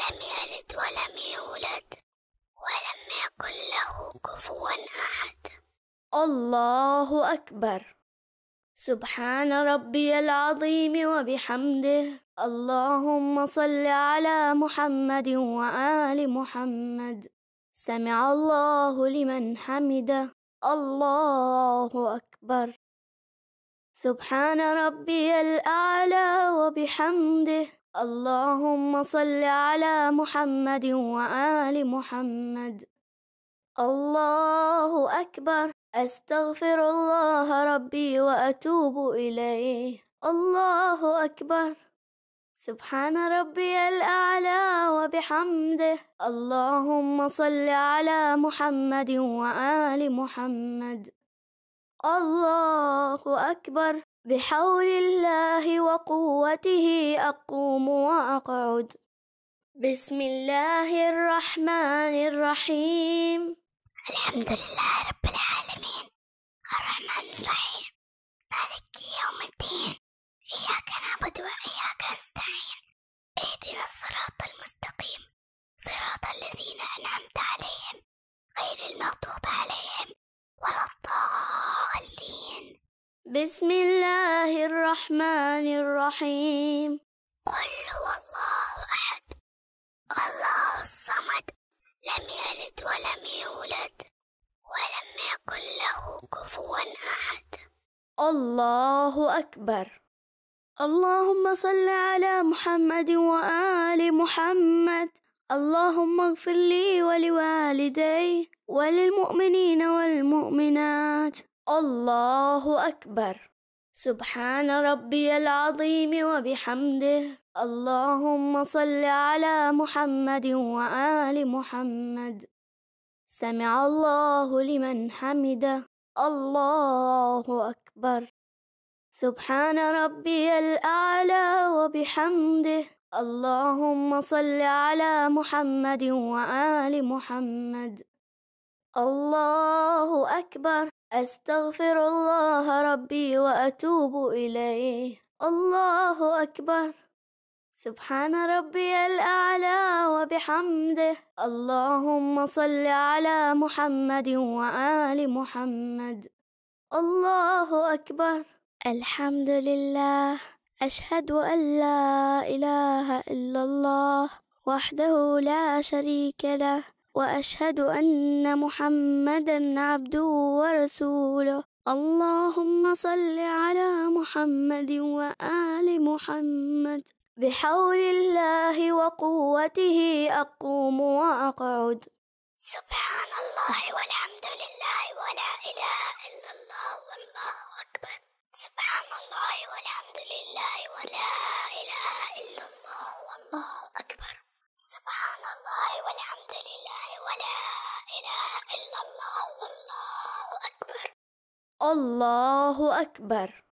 لم يلد ولم يولد ولم يكن له كفوا أحد. الله أكبر. سبحان ربي العظيم وبحمده. اللهم صل على محمد وآل محمد. سمع الله لمن حمده. الله أكبر. سبحان ربي الأعلى وبحمده. اللهم صل على محمد وآل محمد. الله أكبر. أستغفر الله ربي وأتوب إليه. الله أكبر. سبحان ربي الأعلى وبحمده. اللهم صل على محمد وآل محمد. الله أكبر. بحول الله وقوته أقوم وأقعد. بسم الله الرحمن الرحيم. الحمد لله رب العالمين. الرحمن الرحيم. مالك يوم الدين. إياك نعبد وإياك نستعين اهدنا الصراط المستقيم صراط الذين أنعمت عليهم غير المغضوب عليهم ولا الضالين بسم الله الرحمن الرحيم. قل هو الله أحد. الله الصمد. لم يلد ولم يولد. ولم يكن له كفوا أحد. الله أكبر. اللهم صل على محمد وآل محمد. اللهم اغفر لي ولوالدي وللمؤمنين والمؤمنات. الله أكبر. سبحان ربي العظيم وبحمده. اللهم صل على محمد وآل محمد. سمع الله لمن حمده. الله أكبر. سبحان ربي الأعلى وبحمده. اللهم صل على محمد وآل محمد. الله أكبر. أستغفر الله ربي وأتوب إليه. الله أكبر. سبحان ربي الأعلى وبحمده. اللهم صل على محمد وآل محمد. الله أكبر. الحمد لله. أشهد أن لا إله إلا الله وحده لا شريك له. وأشهد أن محمدا عبده ورسوله. اللهم صل على محمد وآل محمد. بحول الله وقوته أقوم وأقعد. سبحان الله والحمد لله ولا إله إلا الله والله أكبر. سبحان الله والحمد لله ولا إله إلا الله والله أكبر. سبحان الله والحمد لله إله إلا الله والله أكبر الله أكبر.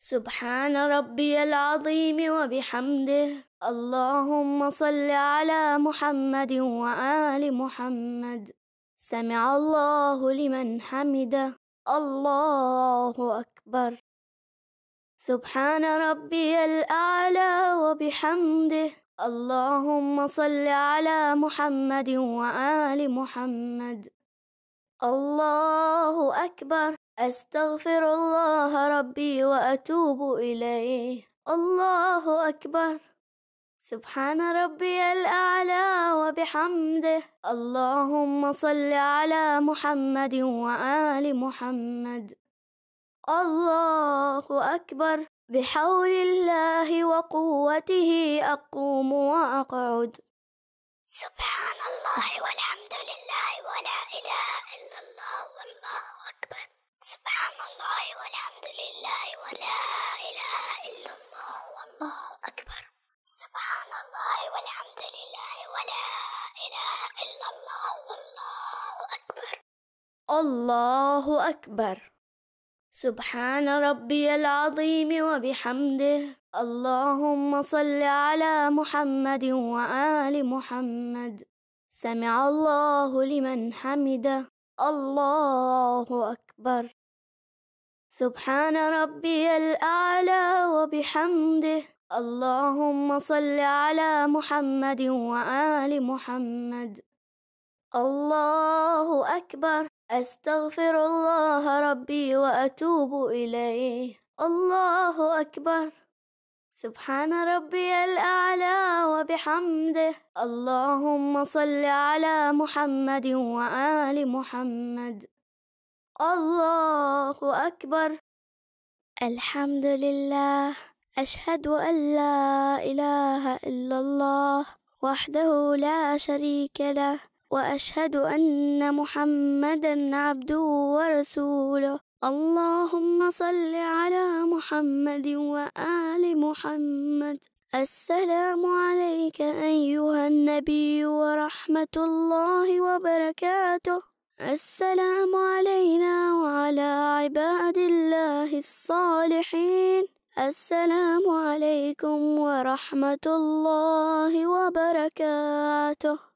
سبحان ربي العظيم وبحمده. اللهم صل على محمد وآل محمد. سمع الله لمن حمده. الله أكبر. سبحان ربي الأعلى وبحمده. اللهم صل على محمد وآل محمد. الله أكبر. أستغفر الله ربي وأتوب إليه. الله أكبر. سبحان ربي الأعلى وبحمده. اللهم صل على محمد وآل محمد. الله أكبر. بحول الله وقوته أقوم وأقعد. سبحان الله والحمد لله ولا إله إلا الله والله أكبر. سبحان الله والحمد لله ولا إله إلا الله والله أكبر. سبحان الله والحمد لله ولا إله إلا الله والله أكبر. الله أكبر. سبحان ربي العظيم وبحمده. اللهم صل على محمد وآل محمد. سمع الله لمن حمده. الله أكبر. سبحان ربي الأعلى وبحمده. اللهم صل على محمد وآل محمد. الله أكبر. أستغفر الله ربي وأتوب إليه. الله أكبر. سبحان ربي الأعلى وبحمده. اللهم صل على محمد وآل محمد. الله أكبر. الحمد لله. أشهد أن لا إله إلا الله وحده لا شريك له. وأشهد أن محمدا عبده ورسوله. اللهم صل على محمد وآل محمد. السلام عليك أيها النبي ورحمة الله وبركاته. السلام علينا وعلى عباد الله الصالحين. السلام عليكم ورحمة الله وبركاته.